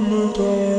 summertime.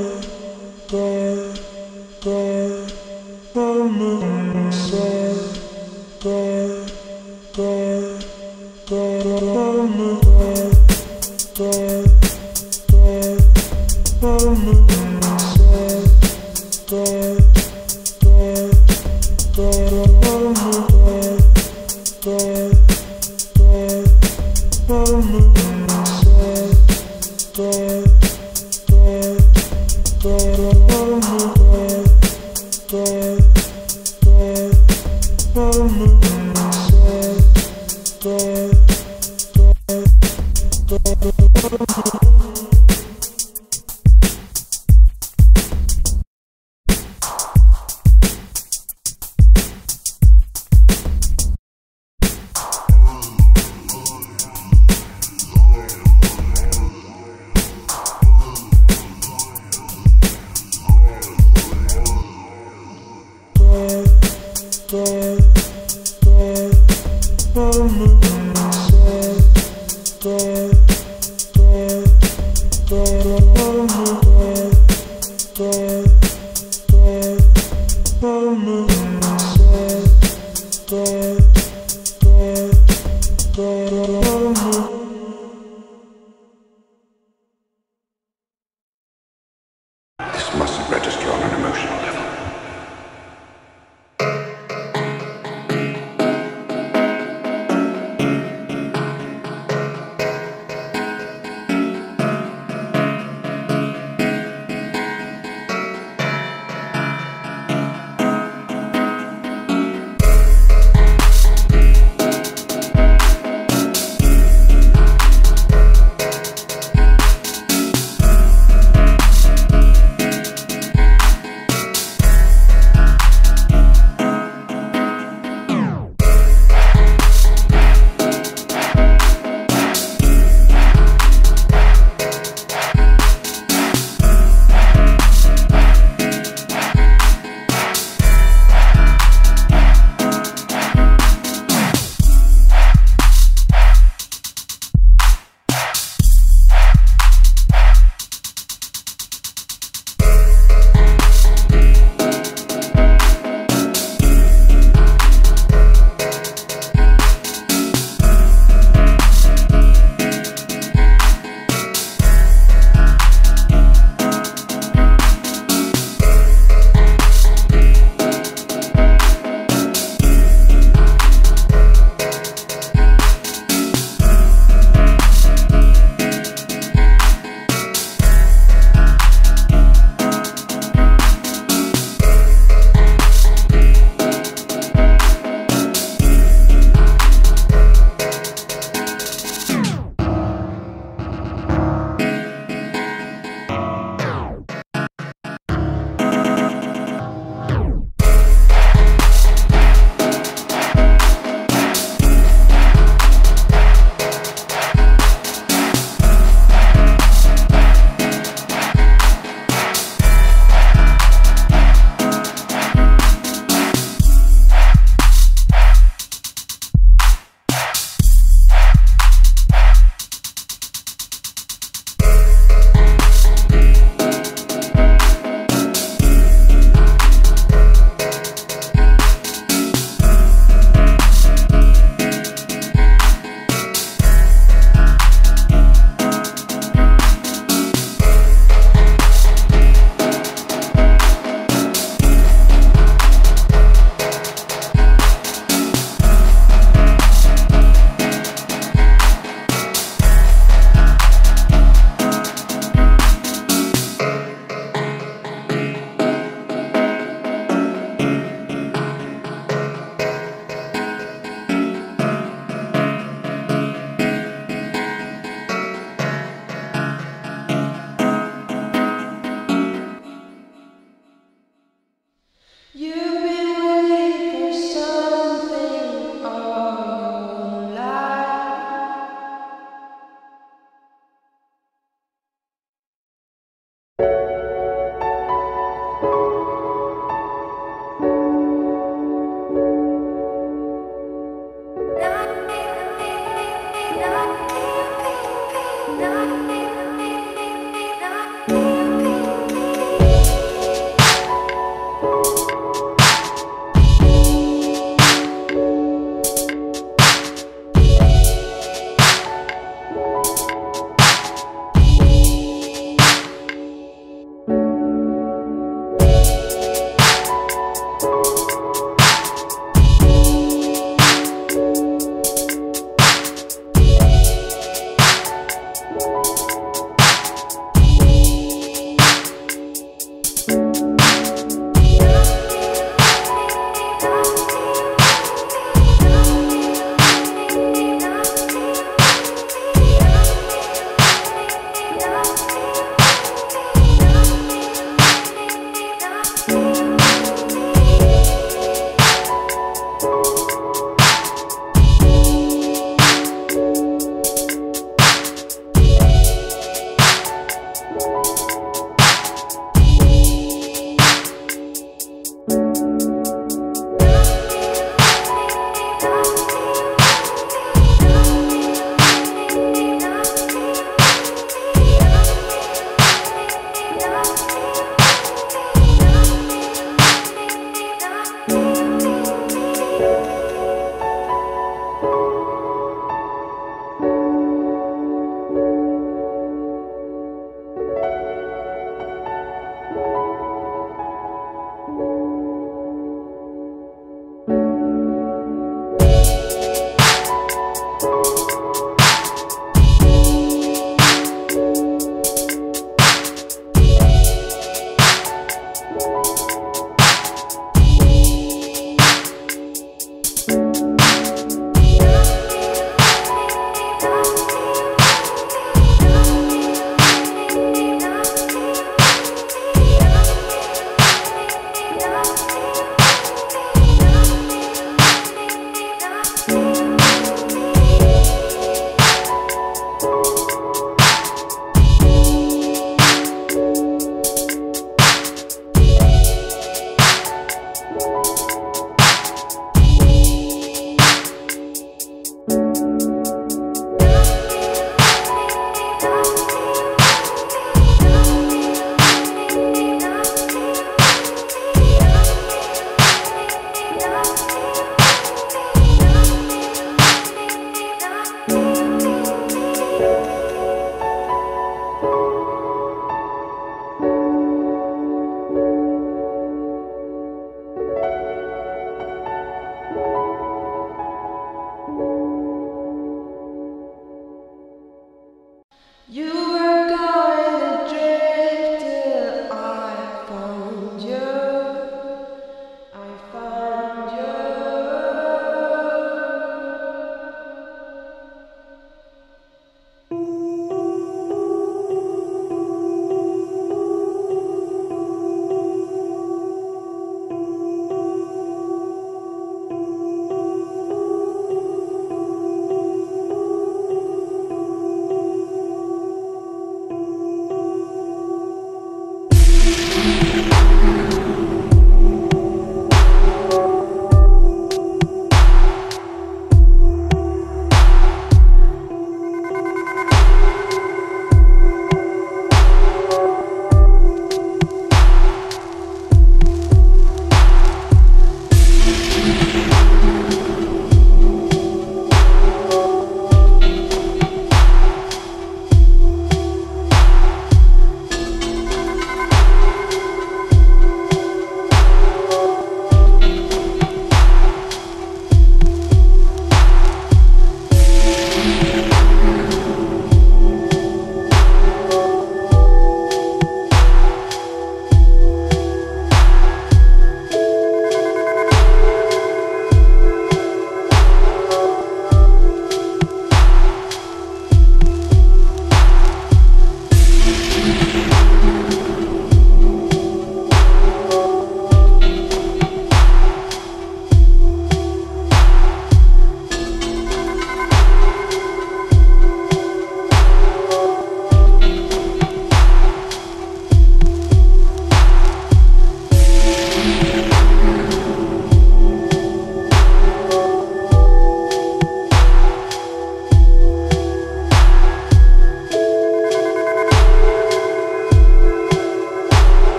I'm